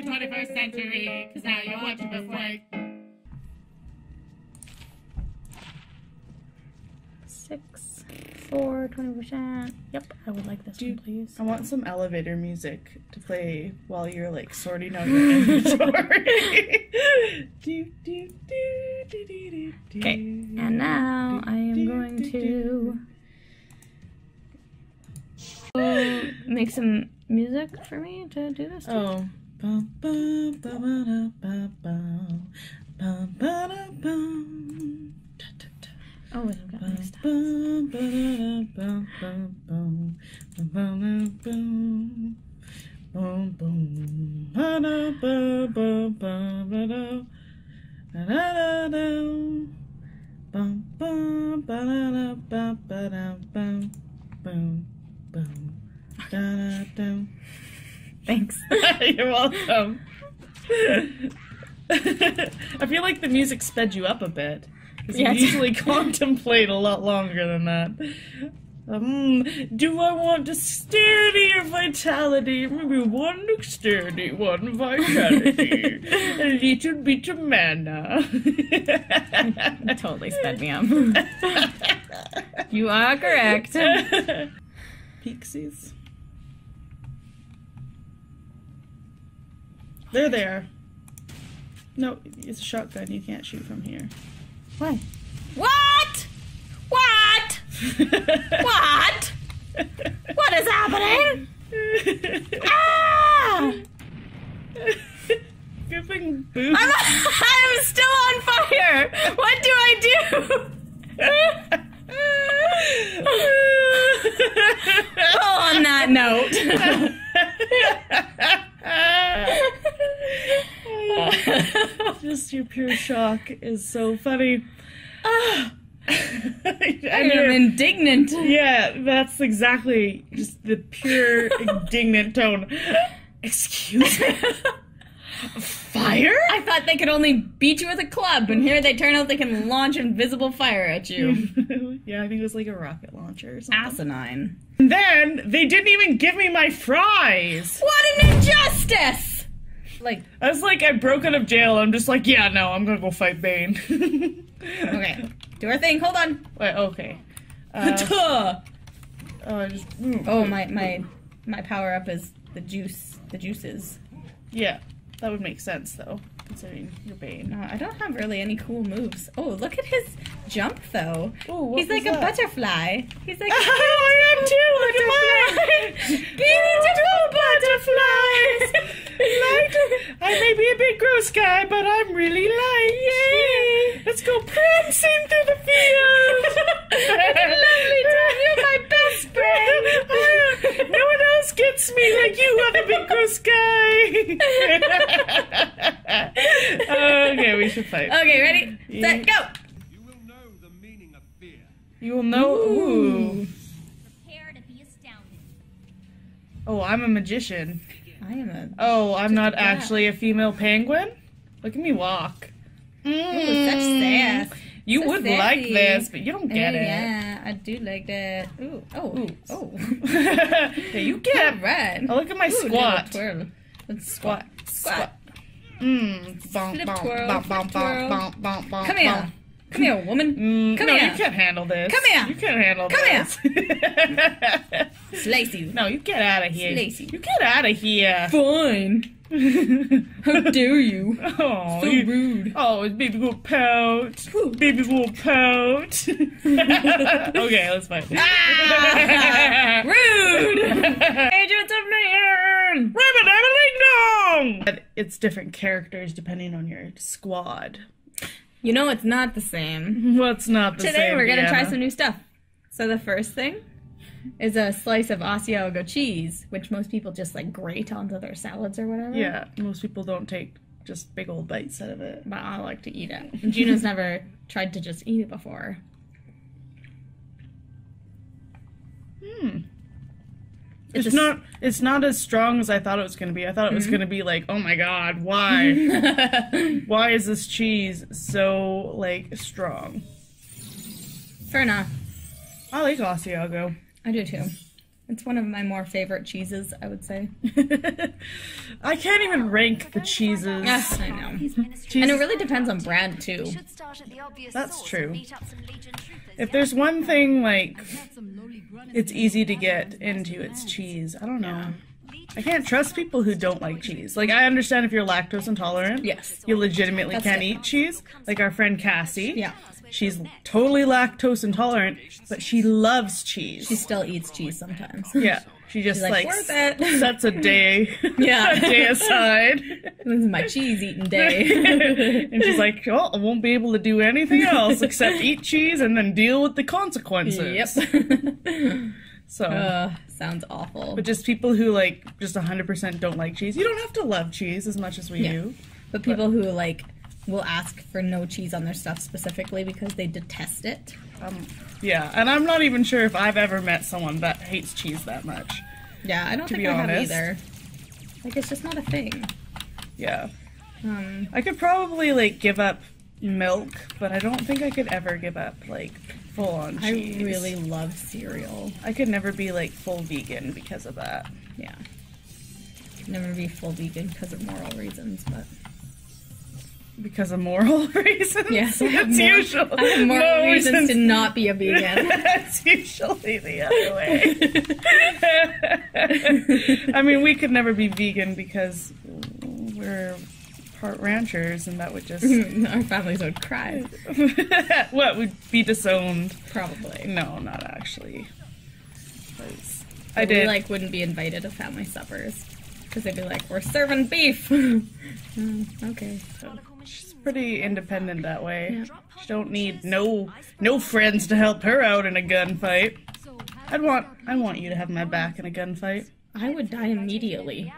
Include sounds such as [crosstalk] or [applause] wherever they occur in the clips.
you 21st century, because now you're watching before. Six, four, 20%. Yep, I would like this Do one, please. I want some elevator music to play while you're like sorting out your inventory. [laughs] Okay, and now I am going to make some music for me to do this. to. Oh. Oh, wait, I've got da, bum. Boom, boom. Da, da. Da, Thanks. [laughs] You're welcome. [laughs] I feel like the music sped you up a bit. 'cause Yeah. You usually [laughs] contemplate a lot longer than that. Um, do I want dexterity or vitality? Maybe one dexterity, one vitality, a little bit of mana. Totally sped me up. you are correct. Pixies. They're there. No, it's a shotgun. You can't shoot from here. Why? What? What? [laughs] What? What is happening? Ah! Good thing Boone. I'm, [laughs] I'm still on fire. What do I do? [laughs] oh, on that note. Your pure shock is so funny. Ah. [laughs] I I am indignant. yeah, that's exactly just the pure [laughs] indignant tone. Excuse me. Fire? I thought they could only beat you with a club, and here they turn out they can launch invisible fire at you. [laughs] yeah, I think it was like a rocket launcher or something. Asinine. And then they didn't even give me my fries. What an injustice! Like, I was like, I broke out of jail. I'm just like, yeah, no, I'm gonna go fight Bane. [laughs] okay, do our thing. Hold on. Wait, okay. Uh, [laughs] oh, I just. mm, Oh, my my my power up is the juice. The juices. Yeah, that would make sense though, considering your Bane. I don't have really any cool moves. Oh, look at his jump though. Oh, what He's like was a butterfly. He's like. [laughs] Oh, I am too. Look at mine. Beautiful butterflies. Light. I may be a big gross guy, but I'm really light. Yay! Let's go prancing through the field. [laughs] Lovely to have you, my best friend. [laughs] Oh, no one else gets me like you, other big gross guy. [laughs] okay, we should fight. Okay, ready, set, go. You will know the meaning of fear. You will know. Ooh. Prepare to be astounded. Oh, I'm a magician. I am a. Oh, I'm not cat. actually a female penguin? Look at me walk. Ooh, such sass. You So would sassy. like this, but you don't get Oh, it. Yeah, I do like that. Ooh, oh, Ooh. oh. [laughs] yeah, you get All right. Oh, look at my Ooh, squat. twirl. Let's Squat. squat. Squat. Mmm. Flip twirl, bum, flip bum, twirl. bum, bum, bum, Come here. Come here, woman. Mm, Come no, here. you can't handle this. Come here. You can't handle Come this. Come [laughs] here. Slice you. no, you get out of here. Lacy. You You get out of here. Fine. [laughs] How dare you? oh, So you- rude. Oh, it's baby will pout. Baby will pout. [laughs] okay, let's fight. Ah! Rude. Agents of Mayhem. Rabbit, But It's different characters depending on your squad. You know it's not the same. [laughs] What's not the Today same? Today we're gonna try some new stuff. So the first thing is a slice of Asiago cheese, which most people just like grate onto their salads or whatever. Yeah, most people don't take just big old bites out of it. But I like to eat it. And Juno's never tried to just eat it before. Hmm. It's s- not. It's not as strong as I thought it was going to be. I thought it was mm-hmm. going to be like, oh my god, why? [laughs] why is this cheese so like strong? Fair enough. I like Asiago. I do too. It's one of my more favorite cheeses, I would say. [laughs] I can't even rank the cheeses. Yes, I know. His And it really depends on brand too. should start at the obvious That's true. and meet up some Legion troopers, If there's one thing like it's easy to get into, it's cheese. I don't know. I can't trust people who don't like cheese. Like I understand if you're lactose intolerant. Yes. You legitimately That's can't it. eat cheese. Like our friend Cassie. Yeah. She's totally lactose intolerant, but she loves cheese. She still eats cheese sometimes. [laughs] yeah. She just She's like, like, sets a day, [laughs] Yeah. [laughs] a day aside, This is my cheese eating day. and she's like, "Oh, I won't be able to do anything else except eat cheese and then deal with the consequences." yep. So, uh, sounds awful. but just people who like just 100% don't like cheese. You don't have to love cheese as much as we Yeah. do. But people who like will ask for no cheese on their stuff specifically because they detest it. Um, yeah, and I'm not even sure if I've ever met someone that hates cheese that much. Yeah, I don't To think I have either. Like it's just not a thing. Yeah. Um, I could probably like give up milk, but I don't think I could ever give up like full on I cheese. really love cereal. I could never be like full vegan because of that. Yeah. Never be full vegan because of moral reasons, but Because of moral [laughs] reasons. yes, I have it's more, usual. I have moral no reasons to not be a vegan. [laughs] That's usually the other way. [laughs] I mean, we could never be vegan because we're part ranchers, and that would just [laughs] Our families would cry, [laughs] what would be disowned. probably. No, not actually. I I did. like wouldn't be invited to family suppers because they'd be like, "We're serving beef." Mm, [laughs] okay. So. She's pretty independent that way. Yeah. She don't need no no friends to help her out in a gunfight. I'd want I want you to have my back in a gunfight. I would die immediately.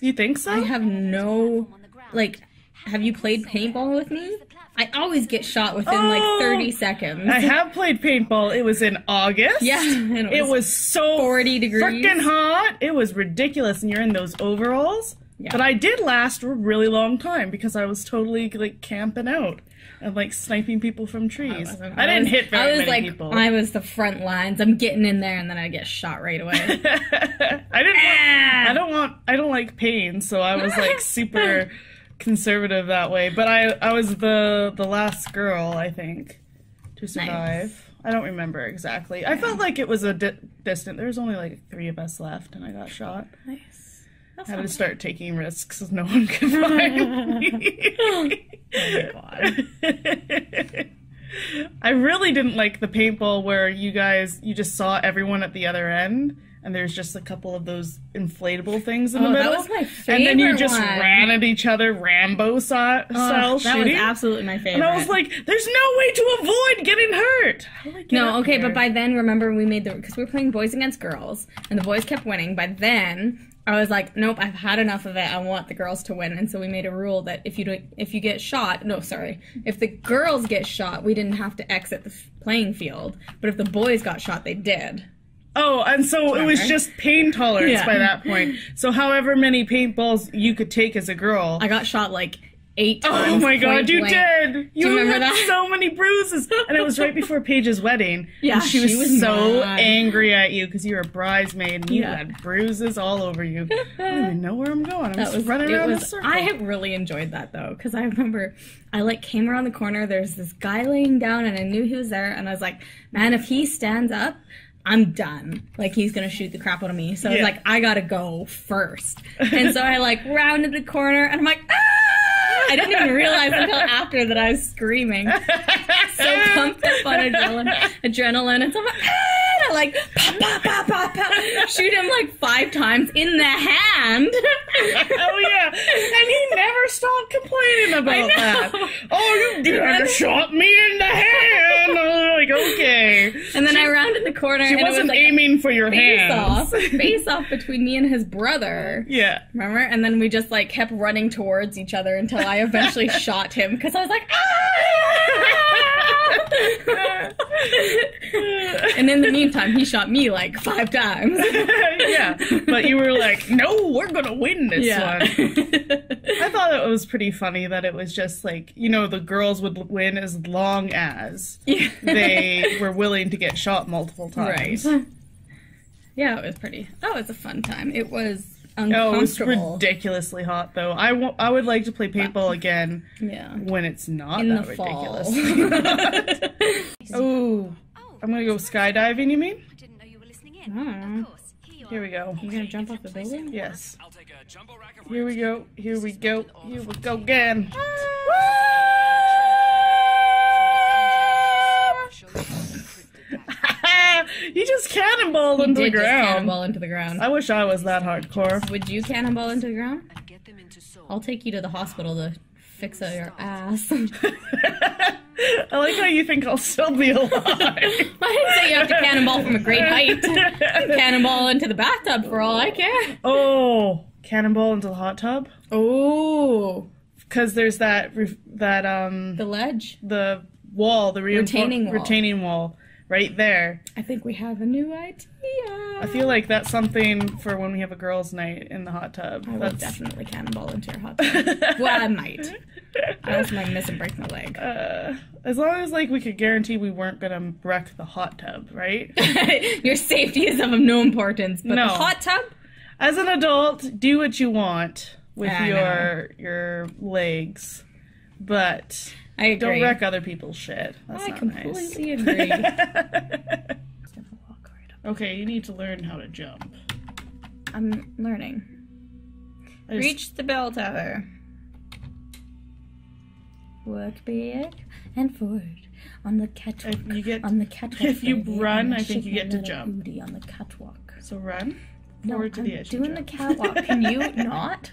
You think so? I have no like. Have you played paintball with me? I always get shot within like Oh! 30 seconds. I have played paintball. It was in August. Yeah, [laughs] and it It was was so 40 degrees. freaking hot. It was ridiculous, and you're in those overalls. Yeah. But I did last a really long time because I was totally like camping out and like sniping people from trees. I, wasn't- didn't was- hit very I was many like, people. I was the front lines. I'm getting in there, and then I get shot right away. [laughs] I didn't. Want, I ah! don't want. I don't like pain, so I was like super [laughs] conservative that way. But I, I was the the last girl, I think, to survive. I don't remember exactly. I felt like it was a di- distant. There was only like three of us left, and I got shot. nice. That's I had to start taking risks, as no one could [laughs] find me. Oh my god. [laughs] I really didn't like the paintball where you guys you just saw everyone at the other end and there's just a couple of those inflatable things in the Oh, that middle. was my favorite and then you just one. ran at each other Rambo style, Oh, that shooting. was absolutely my favorite. and I was like, there's no way to avoid getting hurt. How do I get No, okay, here? but by then, remember we made the because we were playing boys against girls, and the boys kept winning. By then, I was like, nope, I've had enough of it. I want the girls to win, and so we made a rule that if you do, if you get shot, no, sorry, if the girls get shot, we didn't have to exit the f- playing field, but if the boys got shot, they did. Oh, and so it was just pain tolerance Yeah. by that point. So however many paintballs you could take as a girl. I got shot like eight Oh times. Oh my god, you blank. did! You, remember had that? so many bruises, and it was right before Paige's wedding. [laughs] Yeah, and she was, she was so mad. angry at you because you were a bridesmaid and you Yeah. had bruises all over you. I don't even [laughs] know where I'm going. I'm That just was running around in a was. circle. I have really enjoyed that though, because I remember I like came around the corner. There's this guy laying down, and I knew he was there, and I was like, man, if he stands up. I'm done. Like he's gonna shoot the crap out of me. So I was like, I gotta go first. [laughs] And so I like rounded the corner and I'm like, ah! I didn't even realize until after that I was screaming. [laughs] So pumped up on adrenaline, adrenaline, and so I'm like, ah! And I like pop, pop, pop, pop, pop, shoot him like five times in the hand. [laughs] oh yeah, and he never stopped complaining about that. Oh, you did shot me in the hand. I was like, okay. And then I rounded the corner She and it was wasn't like aiming for your face hands. off, face off between me and his brother. Yeah. Remember? And then we just like kept running towards each other until I eventually [laughs] shot him because I was like, ah! And in the meantime, he shot me like five times. [laughs] yeah, but you were like, no, we're gonna win this Yeah. one. I thought it was pretty funny that it was just like, you know, the girls would win as long as Yeah. they were willing to get shot multiple times. Right. Yeah, it was pretty. Oh, it was a fun time. It was Oh, it was ridiculously hot though. I I would like to play paintball again yeah. when it's not In that the fall. ridiculous. [laughs] [laughs] oh, Oh, I'm gonna go skydiving. You mean? I didn't know you were listening in. Hmm. Of course. Here you Here we go. You gonna jump off the building? Yes. I'll take a jumbo rack of Here we go. Here we go. Here we go again. You just cannonballed into the Did just ground. cannonball into the ground. I wish I was that hardcore. Would you cannonball into the ground? And get them into Seoul. I'll take you to the hospital to fix up your ass. [laughs] [laughs] I like how you think I'll still be alive. [laughs] I didn't say you have to cannonball from a great height. cannonball into the bathtub for all I care. oh, cannonball into the hot tub? Oh, Because there's that that um the ledge. the wall, the reinfor- Retaining wall. retaining wall, right there. I think we have a new idea. I feel like that's something for when we have a girls' night in the hot tub. I That's definitely cannonball into your hot tub. [laughs] well, I might. I also might miss and break my leg. uh, as long as like we could guarantee we weren't gonna wreck the hot tub, right? [laughs] your safety is of no importance, but No. the hot tub. As an adult, do what you want with I your your legs, but I agree. don't wreck other people's shit. That's I completely nice. agree. [laughs] okay, you need to learn how to jump. I'm learning. Just- Reach the bell tower. Work back and forward on the catwalk. If you get on the catwalk. [laughs] if you baby, run, I think you get to jump. booty on the catwalk. so run No, forward to I'm the edge. doing the catwalk. Can you [laughs] not?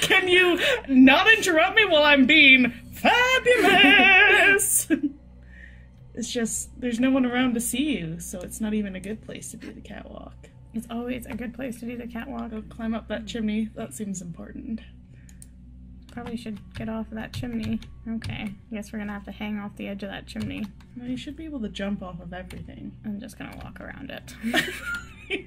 Can you not interrupt me while I'm being fabulous? it's just there's no one around to see you, so it's not even a good place to do the catwalk. It's always a good place to do the catwalk. Go climb up that chimney. That seems important. Probably should get off of that chimney. Okay, I guess we're gonna have to hang off the edge of that chimney. No, you should be able to jump off of everything. I'm just gonna walk around it. [laughs]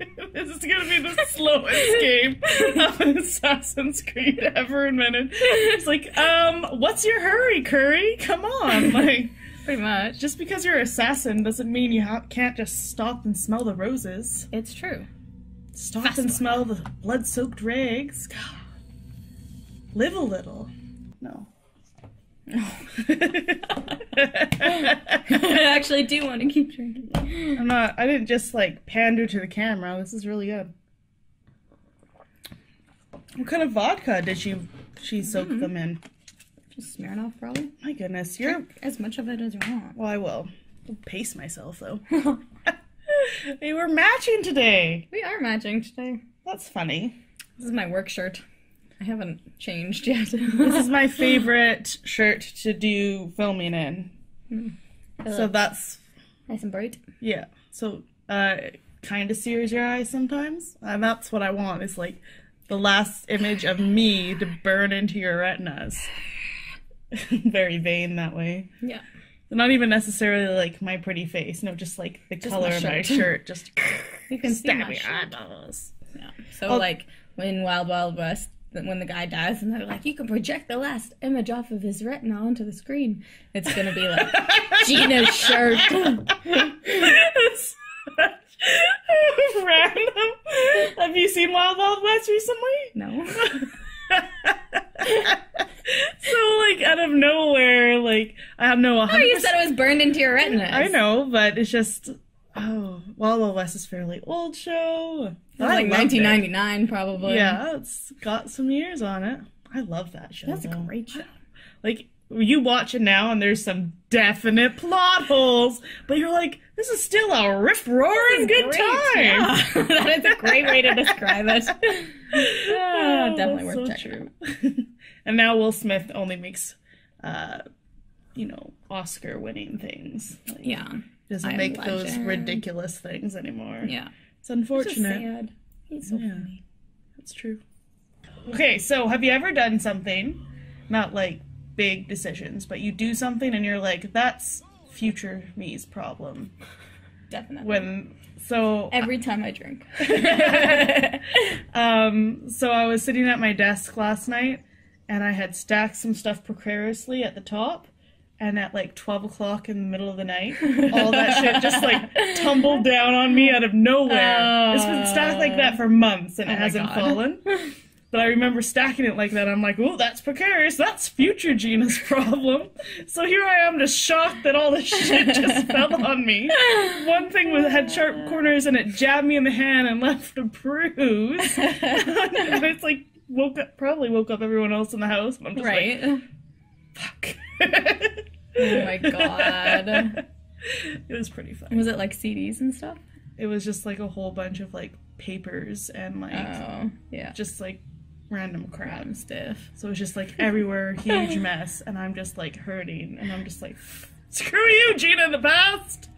[laughs] this is gonna be the slowest game of an Assassin's Creed ever invented. It's like, um, what's your hurry, Curry? Come on, [laughs] like. Pretty much. Just because you're an assassin doesn't mean you ha- can't just stop and smell the roses. It's true. Stop Fast and one. smell the blood-soaked rags. God. Live a little. No. [laughs] I actually do want to keep drinking. I'm not. I didn't just like pander to the camera. This is really good. What kind of vodka did she she soak Mm-hmm. them in? Just Smirnoff, probably. My goodness, you're. Drink as much of it as you want. Well, I will. I'll pace myself though. [laughs] [laughs] we were matching today. We are matching today. That's funny. This is my work shirt. I haven't changed yet. [laughs] This is my favorite shirt to do filming in. So that's nice and bright. yeah. So uh kind of sears your eyes sometimes. And that's what I want is like the last image of me to burn into your retinas. [laughs] Very vain that way. Yeah. Not even necessarily like my pretty face. No, just like the Just color my of my shirt. Just [laughs] You can see stab my your eyeballs. Yeah. So Oh. like in Wild Wild West, when the guy dies, and they're like, you can project the last image off of his retina onto the screen. It's gonna be like [laughs] Gina's shirt. It's [laughs] random. Have you seen Wild Wild West recently? no. [laughs] so like out of nowhere, like I have no. Oh, 100%, you said it was burned into your retina. I know, but it's just oh, Wild Wild West is a fairly old show. I like loved it. 1999, probably. Yeah, it's got some years on it. I love that show. That's a great show. Like you watch it now, and there's some definite plot holes, but you're like, this is still a rip roaring good Great, time. yeah. [laughs] that is a great way to describe it. [laughs] Ah, Oh, definitely worth so checking. true. [laughs] and now Will Smith only makes, uh, you know, Oscar-winning things. Like, Yeah. Doesn't I make those ridiculous things anymore. Yeah. it's It's unfortunate. sad. He's so Yeah. funny. That's true. Okay, so have you ever done something, not like big decisions, but you do something and you're like, that's future me's problem. Definitely. When so Every time I drink. [laughs] um so I was sitting at my desk last night and I had stacked some stuff precariously at the top and at like 12 o'clock in the middle of the night, [laughs] all that shit just like tumbled down on me out of nowhere. it's been oh. stacked like that for months and Oh it hasn't God. fallen. [laughs] But I remember stacking it like that. I'm like, oh, that's precarious. That's future Gina's [laughs] problem. So here I am, just shocked that all this shit just fell on me. One thing was had sharp corners and it jabbed me in the hand and left a bruise. and it's like woke up, probably woke up everyone else in the house. I'm just Right. like, fuck. Oh my god. [laughs] It was pretty fun. Was it like CDs and stuff? It was just like a whole bunch of like papers and like Oh, yeah. just like random crap. I'm stiff. So it was just like everywhere, [laughs] huge mess, and I'm just like hurting, and I'm just like, screw you, Gina, in the past.